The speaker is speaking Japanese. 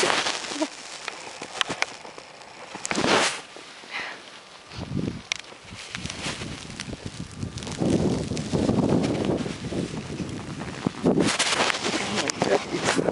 いつ